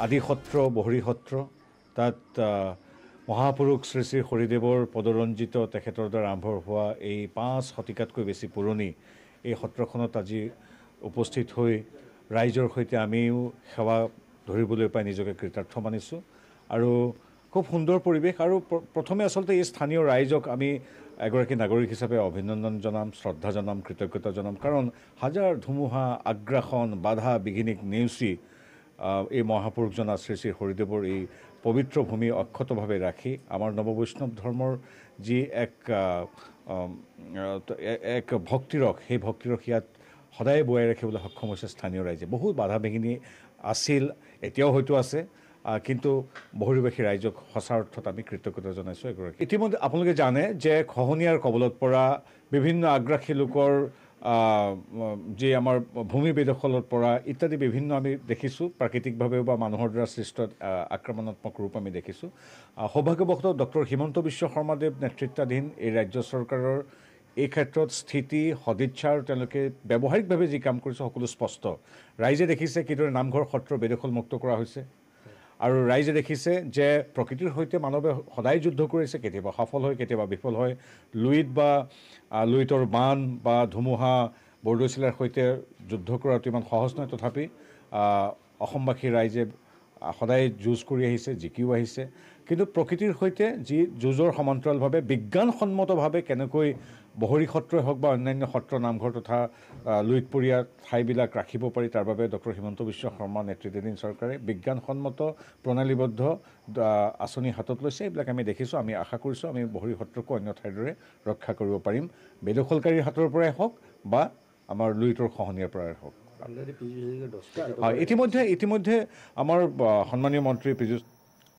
আদি সত্ৰ বহৰী সত্ৰ তাত মহাপুৰুষ শ্ৰী শ্ৰী হৰিদেৱৰ পদৰঞ্জিত তেখেতৰ দ্বাৰা আৰম্ভ হোৱা এই পাঁচ শতিকাতকৈ বেছি পুৰণি এই সত্ৰখনত আজি উপস্থিত হৈ ৰাইজৰ সৈতে আমিও সেৱা ধৰিবলৈ পাই নিজকে কৃতাৰ্থ মানিছোঁ। আৰু খুব সুন্দৰ পৰিৱেশ আৰু প্ৰ- প্ৰথমে আচলতে এই স্থানীয় ৰাইজক আমি এগৰাকী নাগৰিক হিচাপে অভিনন্দন জনাম শ্ৰদ্ধা জনাম কৃতজ্ঞতা জনাম। কাৰণ হাজাৰ ধুমুহা আগ্ৰাসন বাধা বিঘিনিক নেওচি এই মহাপুৰুষজনা শ্ৰী শ্ৰী হৰিদেৱৰ এই পবিত্ৰ ভূমি অক্ষতভাৱে ৰাখি আমাৰ নৱবৈষ্ণৱ ধৰ্মৰ যি এক এক ভক্তিৰস সেই ভক্তিৰস ইয়াত সদায় বোৱাই ৰাখিবলৈ সক্ষম হৈছে স্থানীয় ৰাইজে। বহুত বাধা বিঘিনি আছিল এতিয়াও হয়তো আছে কিন্তু বহৰীবাসী ৰাইজক সঁচা অৰ্থত আমি কৃতজ্ঞতা জনাইছোঁ এগৰাকী ইতিমধ্যে আপোনালোকে জানে যে খহনীয়াৰ কবলত পৰা বিভিন্ন আগ্ৰাসী লোকৰ যি আমাৰ ভূমি বেদখলত পৰা ইত্যাদি বিভিন্ন আমি দেখিছোঁ প্ৰাকৃতিকভাৱেও বা মানুহৰ দ্বাৰা সৃষ্ট আক্ৰমণাত্মক ৰূপ আমি দেখিছোঁ। সৌভাগ্যবশতঃ ডক্টৰ হিমন্ত বিশ্ব শৰ্মাদেৱ নেতৃত্বাধীন এই ৰাজ্য চৰকাৰৰ এই ক্ষেত্ৰত স্থিতি সদিচ্ছা আৰু তেওঁলোকে ব্যৱহাৰিকভাৱে যি কাম কৰিছে সকলো স্পষ্ট। ৰাইজে দেখিছে কিদৰে নামঘৰ সত্ৰ বেদখল মুক্ত কৰা হৈছে। আৰু ৰাইজে দেখিছে যে প্ৰকৃতিৰ সৈতে মানৱে সদায় যুদ্ধ কৰিছে কেতিয়াবা সফল হয় কেতিয়াবা বিফল হয়। লুইত বা লুইতৰ বান বা ধুমুহা বৰদৈচিলাৰ সৈতে যুদ্ধ কৰাটো ইমান সহজ নহয়। তথাপি অসমবাসী ৰাইজে সদায় যুঁজ কৰি আহিছে জিকিও আহিছে। কিন্তু প্ৰকৃতিৰ সৈতে যি যুঁজৰ সমান্তৰালভাৱে বিজ্ঞানসন্মতভাৱে কেনেকৈ বহৰী সত্ৰই হওক বা অন্যান্য সত্ৰ নামঘৰ তথা লুইতপৰীয়া ঠাইবিলাক ৰাখিব পাৰি তাৰ বাবে ডক্টৰ হিমন্ত বিশ্ব শৰ্মা নেতৃত্বাধীন চৰকাৰে বিজ্ঞানসন্মত প্ৰণালীবদ্ধ আঁচনি হাতত লৈছে। এইবিলাক আমি দেখিছোঁ আমি আশা কৰিছোঁ আমি বহৰী সত্ৰকো অন্য ঠাইৰ দৰে ৰক্ষা কৰিব পাৰিম। বেদখলকাৰীৰ হাতৰ পৰাই হওক বা আমাৰ লুইতৰ খহনীয়াৰ পৰাই হওক। ইতিমধ্যে ইতিমধ্যে আমাৰ সন্মানীয় মন্ত্ৰী পীযুষ